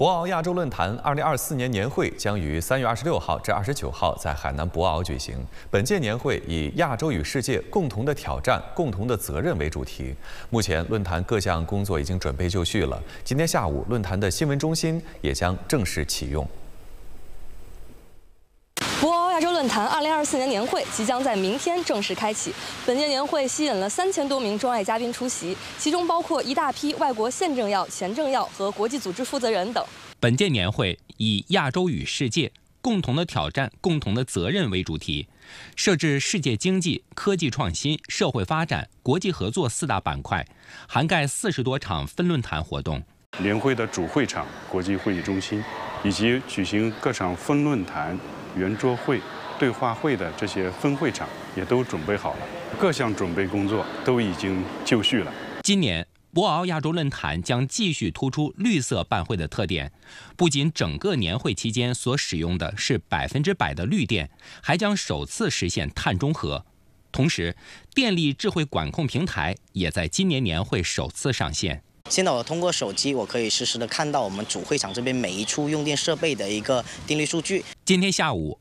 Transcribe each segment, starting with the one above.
博鳌亚洲论坛二零二四年年会将于三月二十六号至二十九号在海南博鳌举行。本届年会以“亚洲与世界共同的挑战、共同的责任”为主题。目前，论坛各项工作已经准备就绪了。今天下午，论坛的新闻中心也将正式启用。博鳌亚洲论坛二零二四年年会即将在明天正式开启。本届年会吸引了三千多名中外嘉宾出席，其中包括一大批外国现政要、前政要和国际组织负责人等。本届年会以“亚洲与世界共同的挑战、共同的责任”为主题，设置世界经济、科技创新、社会发展、国际合作四大板块，涵盖四十多场分论坛活动。年会的主会场国际会议中心，以及举行各场分论坛。圆桌会、对话会的这些分会场也都准备好了，各项准备工作都已经就绪了。今年博鳌亚洲论坛将继续突出绿色办会的特点，不仅整个年会期间所使用的是百分之百的绿电，还将首次实现碳中和。同时，电力智慧管控平台也在今年年会首次上线。现在我通过手机，我可以实时的看到我们主会场这边每一处用电设备的一个电力数据。今天下午，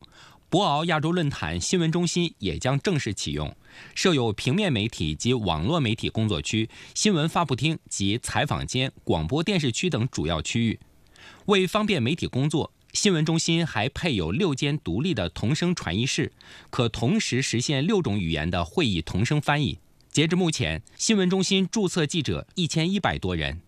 博鳌亚洲论坛新闻中心也将正式启用，设有平面媒体及网络媒体工作区、新闻发布厅及采访间、广播电视区等主要区域。为方便媒体工作，新闻中心还配有六间独立的同声传译室，可同时实现六种语言的会议同声翻译。截至目前，新闻中心注册记者一千一百多人。